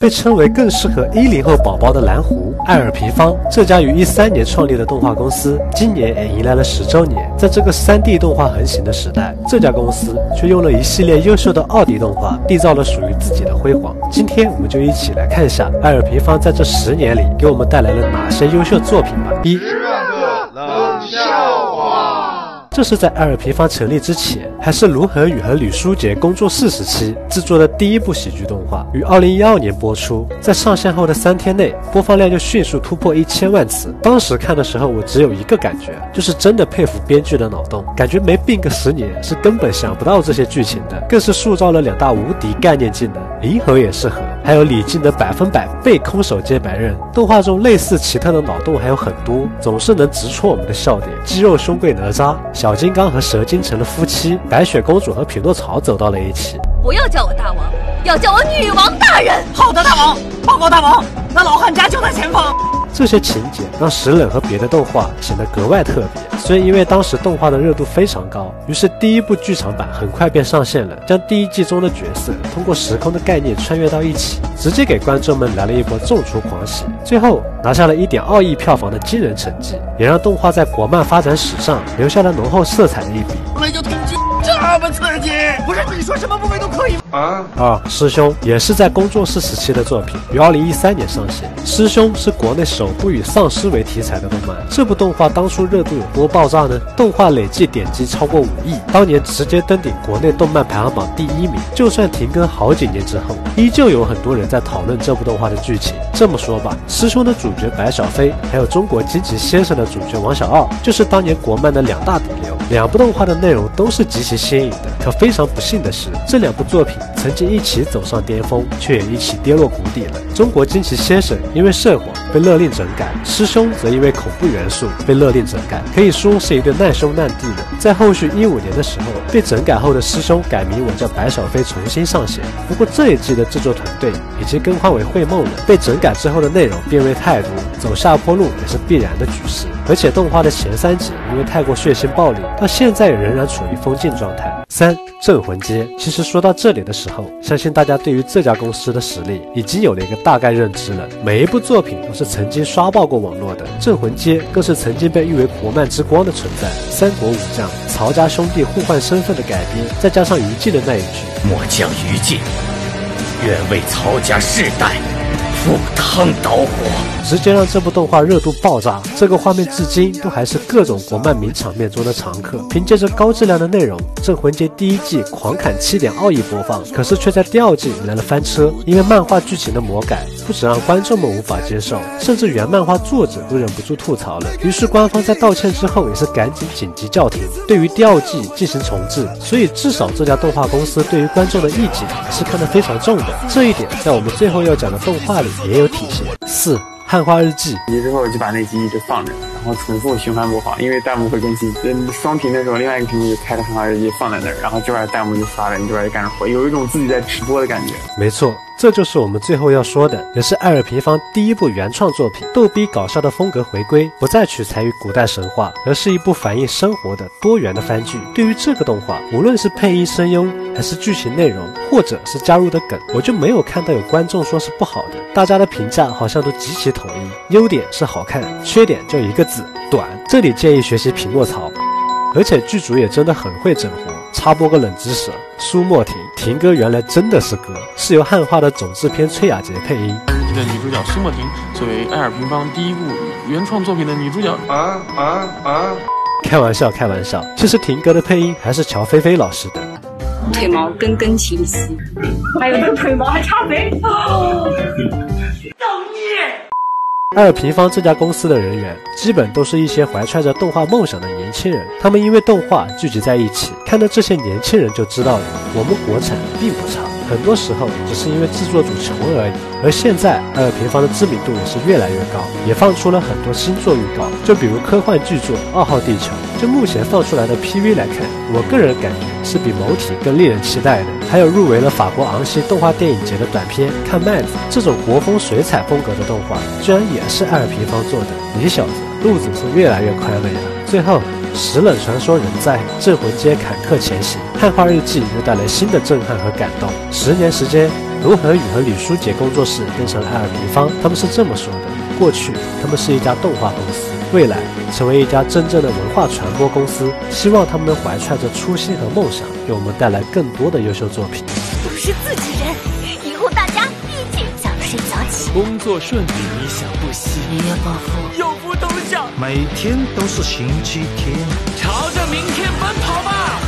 被称为更适合一零后宝宝的蓝狐艾尔平方这家于一三年创立的动画公司，今年也迎来了十周年。在这个三 D 动画横行的时代，这家公司却用了一系列优秀的二 D 动画，缔造了属于自己的辉煌。今天我们就一起来看一下艾尔平方在这十年里给我们带来了哪些优秀作品吧。一。冷笑话。这是在艾尔平方成立之前，还是卢恒宇和吕书杰工作室时期制作的第一部喜剧动画，于二零一二年播出。在上线后的三天内，播放量就迅速突破一千万次。当时看的时候，我只有一个感觉，就是真的佩服编剧的脑洞，感觉没病个十年是根本想不到这些剧情的，更是塑造了两大无敌概念技能：银河也是河。还有李靖的百分百被空手接白刃，动画中类似奇特的脑洞还有很多，总是能直戳我们的笑点。肌肉兄贵哪吒，小金刚和蛇精成了夫妻，白雪公主和匹诺曹走到了一起。不要叫我大王，要叫我女王大人。好的，大王，报告大王，那老汉家就在前方。这些情节让石冷和别的动画显得格外特别。所以，因为当时动画的热度非常高，于是第一部剧场版很快便上线了，将第一季中的角色通过时空的概念穿越到一起，直接给观众们来了一波众出狂喜，最后拿下了一点二亿票房的惊人成绩，也让动画在国漫发展史上留下了浓厚色彩的一笔。这么刺激，不是你说什么部位都可以吗？啊啊！师兄也是在工作室时期的作品，于二零一三年上线。师兄是国内首部以丧尸为题材的动漫，这部动画当初热度有多爆炸呢？动画累计点击超过五亿，当年直接登顶国内动漫排行榜第一名。就算停更好几年之后，依旧有很多人在讨论这部动画的剧情。这么说吧，师兄的主角白小飞，还有中国惊奇先生的主角王小二，就是当年国漫的两大顶流。两部动画的内内容都是极其新颖的，可非常不幸的是，这两部作品曾经一起走上巅峰，却也一起跌落谷底了。中国惊奇先生因为涉黄被勒令整改，师兄则因为恐怖元素被勒令整改，可以说是一对难兄难弟的。在后续一五年的时候，被整改后的师兄改名为叫白小飞，重新上线。不过这一季的制作团队已经更换为绘梦了，被整改之后的内容变味太多，走下坡路也是必然的局势。而且动画的前三集因为太过血腥暴力。到现在也仍然处于封禁状态。三镇魂街，其实说到这里的时候，相信大家对于这家公司的实力已经有了一个大概认知了。每一部作品都是曾经刷爆过网络的，镇魂街更是曾经被誉为国漫之光的存在。三国武将曹家兄弟互换身份的改编，再加上于禁的那一句“末将于禁，愿为曹家世代”。赴汤蹈火，直接让这部动画热度爆炸。这个画面至今都还是各种国漫名场面中的常客。凭借着高质量的内容，《镇魂街》第一季狂砍七点二亿播放，可是却在第二季来了翻车。因为漫画剧情的魔改，不止让观众们无法接受，甚至原漫画作者都忍不住吐槽了。于是官方在道歉之后，也是赶紧紧急叫停，对于第二季进行重置。所以至少这家动画公司对于观众的意见是看得非常重的。这一点在我们最后要讲的动画里。也有体现。四汉化日记，你之后就把那集一直放着，然后重复循环播放，因为弹幕会更新。嗯，双屏的时候，另外一个屏幕就开着汉化日记放在那儿，然后这边弹幕就刷着，你这边就干着活，有一种自己在直播的感觉。没错。这就是我们最后要说的，也是艾尔平方第一部原创作品，逗逼搞笑的风格回归，不再取材于古代神话，而是一部反映生活的多元的番剧。对于这个动画，无论是配音声优，还是剧情内容，或者是加入的梗，我就没有看到有观众说是不好的。大家的评价好像都极其统一，优点是好看，缺点就一个字短。这里建议学习匹诺曹，而且剧组也真的很会整活。插播个冷知识：苏莫婷婷哥原来真的是哥，是由汉化的总制片崔雅洁配音。日记的女主角苏莫婷作为爱尔平方第一部原创作品的女主角。啊啊啊！开玩笑，开玩笑。其实婷哥的配音还是乔菲菲老师的。腿毛根根清晰，还有这腿毛还差贼。爱尔平方这家公司的人员，基本都是一些怀揣着动画梦想的年轻人。他们因为动画聚集在一起，看到这些年轻人就知道了，我们国产并不差。很多时候只是因为制作组穷而已。而现在，爱尔平方的知名度也是越来越高，也放出了很多新作预告。就比如科幻巨作《二号地球》，就目前放出来的 PV 来看，我个人感觉是比某体更令人期待的。还有入围了法国昂西动画电影节的短片《看麦子》，这种国风水彩风格的动画，居然也是爱尔平方做的。你小子路子是越来越宽了呀！最后。石冷传说仍在，镇魂街坎坷前行，汉化日记又带来新的震撼和感动。十年时间，卢恒宇和李书杰工作室变成了爱尔平方，他们是这么说的：过去他们是一家动画公司，未来成为一家真正的文化传播公司。希望他们能怀揣着初心和梦想，给我们带来更多的优秀作品。都是自己工作顺利，理想不息，一夜暴富，有福同享，每天都是星期天，朝着明天奔跑吧！